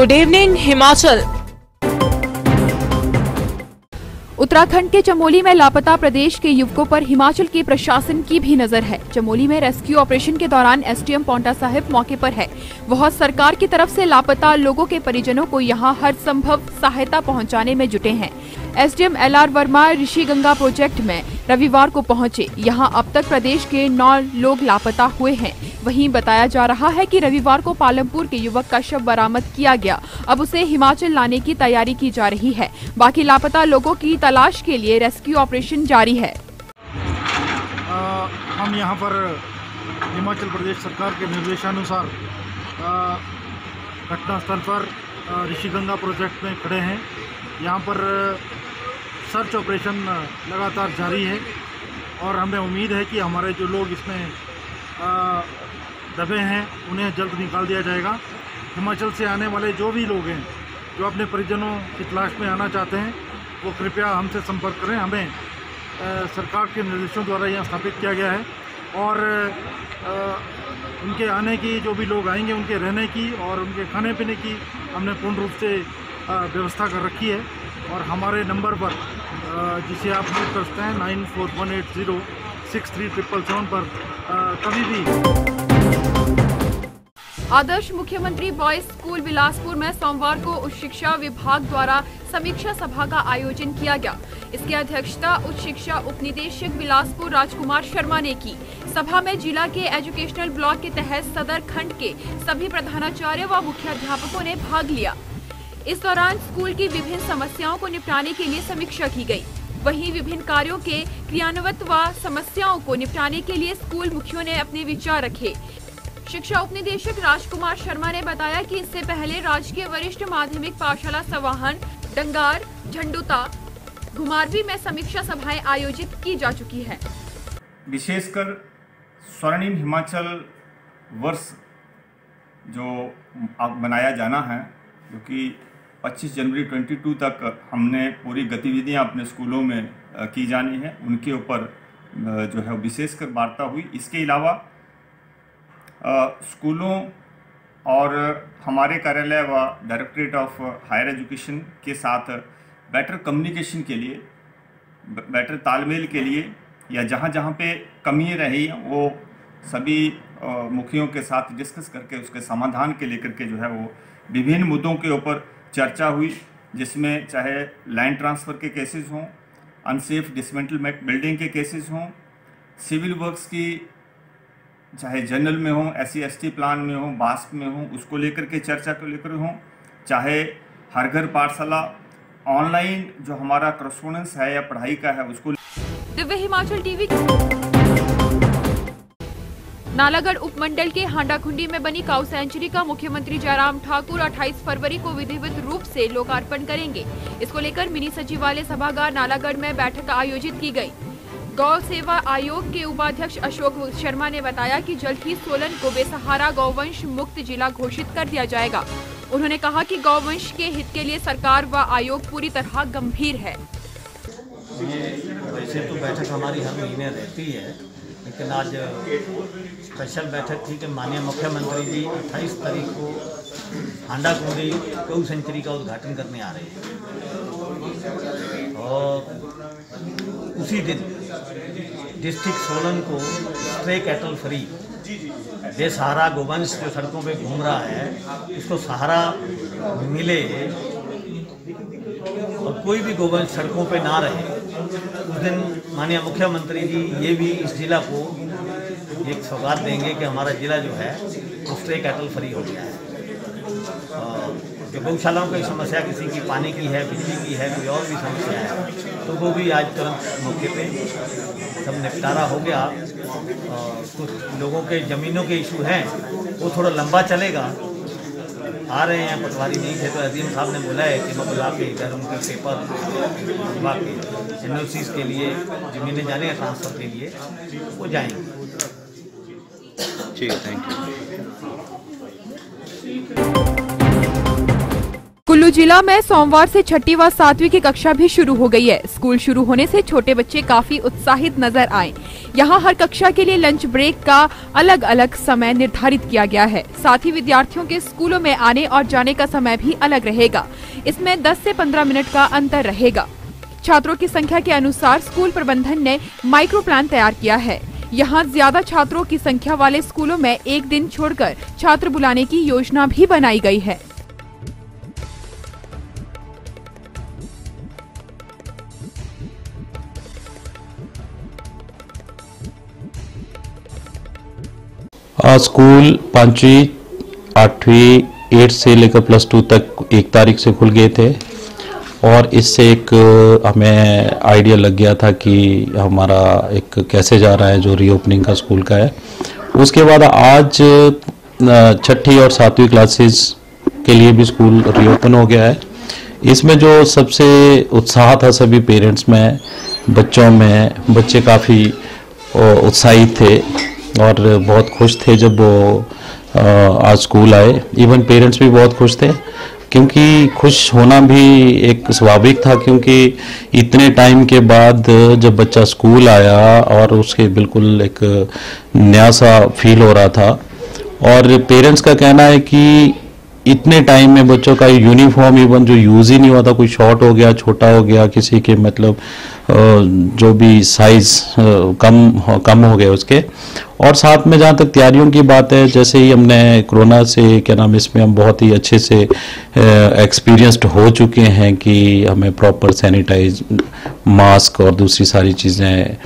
Good evening, Himachal. Uttarakhand के चमोली में लापता प्रदेश के युवकों पर हिमाचल के प्रशासन की भी नज़र है। चमोली में रेस्क्यू ऑपरेशन के दौरान एसडीएम पौंटा साहिब मौके पर है। वह सरकार की तरफ़ से लापता लोगों के परिजनों को यहाँ हर संभव सहायता पहुँचाने में जुटे हैं। SDM LR Varma Rishi Ganga project में रविवार को पहुँचे। यहाँ अब तक प्रदेश के नौ लोग लापता हुए हैं। वहीं बताया जा रहा है कि रविवार को पालमपुर के युवक का शव बरामद किया गया। अब उसे हिमाचल लाने की तैयारी की जा रही है। बाकी लापता लोगों की तलाश के लिए रेस्क्यू ऑपरेशन जारी है। आ, हम यहाँ पर हिमाचल प्रदेश सरकार के निर्देशानुसार घटनास्थल पर ऋषिगंगा प्रोजेक्ट में खड़े हैं। यहाँ पर सर्च ऑपरेशन लगातार जारी है और हमें उम्मीद है कि हमारे जो लोग इसमें दबे हैं उन्हें जल्द निकाल दिया जाएगा। हिमाचल से आने वाले जो भी लोग हैं जो अपने परिजनों की तलाश में आना चाहते हैं वो कृपया हमसे संपर्क करें। हमें अ, सरकार के निर्देशों द्वारा यहाँ स्थापित किया गया है और अ, उनके आने की जो भी लोग आएँगे उनके रहने की और उनके खाने पीने की हमने पूर्ण रूप से व्यवस्था कर रखी है। और हमारे नंबर पर जिसे आप कर सकते हैं, nine four one eight zero six three triple seven पर कभी भी। आदर्श मुख्यमंत्री बॉयज़ स्कूल बिलासपुर में सोमवार को उच्च शिक्षा विभाग द्वारा समीक्षा सभा का आयोजन किया गया। इसकी अध्यक्षता उच्च शिक्षा उप निदेशक बिलासपुर राजकुमार शर्मा ने की। सभा में जिला के एजुकेशनल ब्लॉक के तहत सदर खंड के सभी प्रधानाचार्य व मुख्याध्यापकों ने भाग लिया। इस दौरान स्कूल की विभिन्न समस्याओं को निपटाने के लिए समीक्षा की गई। वहीं विभिन्न कार्यों के क्रियान्वित व समस्याओं को निपटाने के लिए स्कूल मुखियों ने अपने विचार रखे। शिक्षा उप निदेशक राजकुमार शर्मा ने बताया कि इससे पहले राजकीय वरिष्ठ माध्यमिक पाठशाला सवाहन, डंगार, झंडुता घुमारवी में समीक्षा सभाएँ आयोजित की जा चुकी है। विशेषकर स्वर्णिम हिमाचल वर्ष जो मनाया जाना है, जो कि 25 जनवरी 22 तक हमने पूरी गतिविधियाँ अपने स्कूलों में की जानी है। उनके ऊपर जो है विशेषकर वार्ता हुई। इसके अलावा स्कूलों और हमारे कार्यालय व डायरेक्टरेट ऑफ़ हायर एजुकेशन के साथ बेटर कम्युनिकेशन के लिए बेटर तालमेल के लिए या जहाँ जहाँ पे कमियाँ रही वो सभी मुखियों के साथ डिस्कस करके उसके समाधान के लेकर के जो है वो विभिन्न मुद्दों के ऊपर चर्चा हुई, जिसमें चाहे लैंड ट्रांसफ़र के केसेस हों अनसेफ डिसमेंटलमेंट बिल्डिंग के केसेस हों सिविल वर्क्स की चाहे जनरल में हों एस सी प्लान में हों बास्प में हों, उसको लेकर के चर्चा को लेकर हों, चाहे हर घर पाठशाला ऑनलाइन जो हमारा करस्पोंडेंस है या पढ़ाई का है, उसको दिव्य हिमाचल टीवी नालागढ़ उपमंडल के हांडाखुंडी में बनी काउ सेंचुरी का मुख्यमंत्री जयराम ठाकुर 28 फरवरी को विधिवत रूप से लोकार्पण करेंगे। इसको लेकर मिनी सचिवालय सभागार नालागढ़ में बैठक आयोजित की गई। गौ सेवा आयोग के उपाध्यक्ष अशोक शर्मा ने बताया कि जल्द ही सोलन को बेसहारा गौवंश मुक्त जिला घोषित कर दिया जाएगा। उन्होंने कहा कि गौवंश के हित के लिए सरकार व आयोग पूरी तरह गंभीर है। ये वैसे तो बैठक हमारी हर महीने रहती है। लेकिन आज स्पेशल बैठक थी कि माननीय मुख्यमंत्री जी 28 तारीख को हांडा कुंडी गौ सेंचुरी का उद्घाटन करने आ रहे हैं। और उसी दिन डिस्ट्रिक्ट सोलन को स्ट्रे कैटल फ्री बेसहारा गोवंश जो सड़कों पे घूम रहा है उसको सहारा मिले और कोई भी गोवंश सड़कों पे ना रहे उस दिन माननीय मुख्यमंत्री जी ये भी इस जिला को एक सौगात देंगे कि हमारा जिला जो है, वो स्ट्रे कैटल फ्री हो गया है। जो गौशालाओं की समस्या, किसी की पानी की है, बिजली की है, कोई और भी समस्या है तो वो भी आज तुरंत मौके पे सब निपटारा हो गया। कुछ लोगों के, ज़मीनों के इशू हैं, वो थोड़ा लंबा चलेगा आ रहे हैं, पटवारी नहीं थे तो अजीम साहब ने बोला है कि मैं बुला के इधर उनके पेपर बुला के एन के लिए, ज़मीनें जाने हैं ट्रांसफ़र के लिए, वो जाएँगे। ठीक थैंक यू कुल्लू जिला में सोमवार से छठी व सातवीं की कक्षा भी शुरू हो गई है। स्कूल शुरू होने से छोटे बच्चे काफ़ी उत्साहित नज़र आए। यहाँ हर कक्षा के लिए लंच ब्रेक का अलग अलग समय निर्धारित किया गया है। साथ ही विद्यार्थियों के स्कूलों में आने और जाने का समय भी अलग रहेगा। इसमें 10 से 15 मिनट का अंतर रहेगा। छात्रों की संख्या के अनुसार स्कूल प्रबंधन ने माइक्रो प्लान तैयार किया है। यहाँ ज़्यादा छात्रों की संख्या वाले स्कूलों में एक दिन छोड़कर छात्र बुलाने की योजना भी बनाई गई है। स्कूल पाँचवीं, आठवीं, एट से लेकर प्लस टू तक एक तारीख से खुल गए थे। और इससे एक, हमें आइडिया लग गया था कि हमारा एक कैसे जा रहा है, जो रीओपनिंग का स्कूल का है। उसके बाद आज छठी और सातवीं क्लासेस के लिए भी स्कूल रीओपन हो गया है। इसमें जो सबसे उत्साह था सभी पेरेंट्स में, बच्चों में, बच्चे काफ़ी उत्साहित थे। और बहुत खुश थे जब वो आज स्कूल आए। इवन पेरेंट्स भी बहुत खुश थे, क्योंकि खुश होना भी एक स्वाभाविक था, क्योंकि इतने टाइम के बाद जब बच्चा स्कूल आया और उसके बिल्कुल एक नया सा फील हो रहा था। और पेरेंट्स का कहना है कि इतने टाइम में बच्चों का यूनिफॉर्म इवन जो यूज़ ही नहीं हुआ था, कोई शॉर्ट हो गया, छोटा हो गया, किसी के मतलब जो भी साइज़ कम कम हो गए उसके। और साथ में जहाँ तक तैयारियों की बात है, जैसे ही हमने कोरोना से, क्या नाम इसमें हम बहुत ही अच्छे से एक्सपीरियंस्ड हो चुके हैं कि हमें प्रॉपर सैनिटाइज मास्क और दूसरी सारी चीज़ें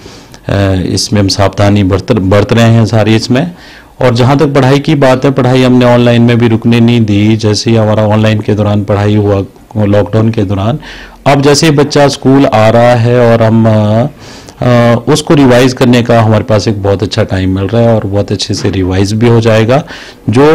इसमें हम सावधानी बरत बरत रहे हैं सारी इसमें। और जहाँ तक पढ़ाई की बात है, पढ़ाई हमने ऑनलाइन में भी रुकने नहीं दी। जैसे ही हमारा ऑनलाइन के दौरान पढ़ाई हुआ लॉकडाउन के दौरान। अब जैसे बच्चा स्कूल आ रहा है और हम अ, उसको रिवाइज करने का हमारे पास एक बहुत अच्छा टाइम मिल रहा है और बहुत अच्छे से रिवाइज भी हो जाएगा। जो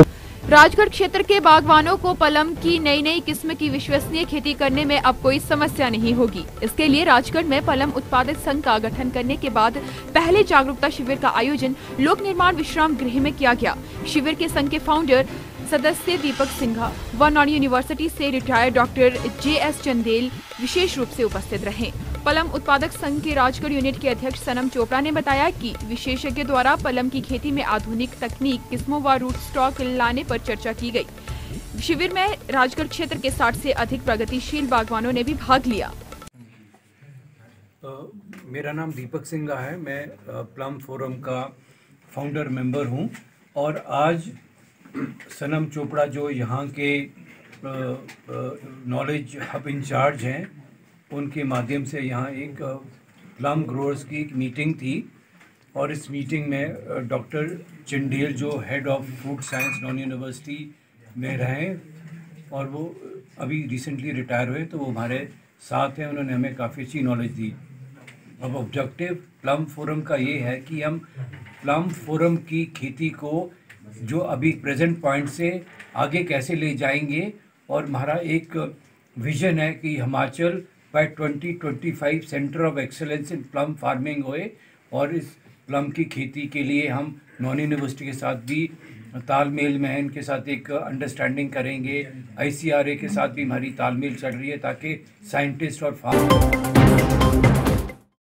राजगढ़ क्षेत्र के बागवानों को पलम की नई नई किस्म की विश्वसनीय खेती करने में अब कोई समस्या नहीं होगी। इसके लिए राजगढ़ में पलम उत्पादक संघ का गठन करने के बाद पहले जागरूकता शिविर का आयोजन लोक निर्माण विश्राम गृह में किया गया। शिविर के संघ के फाउंडर सदस्य दीपक सिंघा व नॉन यूनिवर्सिटी से retired doctor J S Chandel विशेष रूप से उपस्थित रहे। पलम उत्पादक संघ के राजगढ़ यूनिट के अध्यक्ष सनम चोपड़ा ने बताया कि विशेषज्ञ द्वारा पलम की खेती में आधुनिक तकनीक, किस्मों व रूट स्टॉक लाने पर चर्चा की गई। शिविर में राजगढ़ क्षेत्र के 60 से अधिक प्रगतिशील बागवानों ने भी भाग लिया। मेरा नाम दीपक सिंघा है। मैं प्लम फोरम का फाउंडर मेंबर हूँ और आज सनम चोपड़ा जो यहाँ के नॉलेज हब इंचार्ज हैं, उनके माध्यम से यहाँ एक प्लम ग्रोअर्स की एक मीटिंग थी। और इस मीटिंग में डॉक्टर चिंडेल जो head of food science Nauni university में रहे और वो अभी रिसेंटली रिटायर हुए तो वो हमारे साथ हैं, उन्होंने हमें काफ़ी अच्छी नॉलेज दी। अब ऑब्जेक्टिव प्लम फोरम का ये है कि हम प्लम फोरम की खेती को जो अभी प्रेजेंट पॉइंट से आगे कैसे ले जाएँगे और हमारा एक विजन है कि Himachal by 2025 centre of excellence in plum farming होए और इस प्लम की खेती के लिए हम नॉन यूनिवर्सिटी के साथ भी तालमेल में है, इनके साथ एक अंडरस्टैंडिंग करेंगे। आईसीआरए के साथ भी हमारी तालमेल चल रही है ताकि साइंटिस्ट और फार्म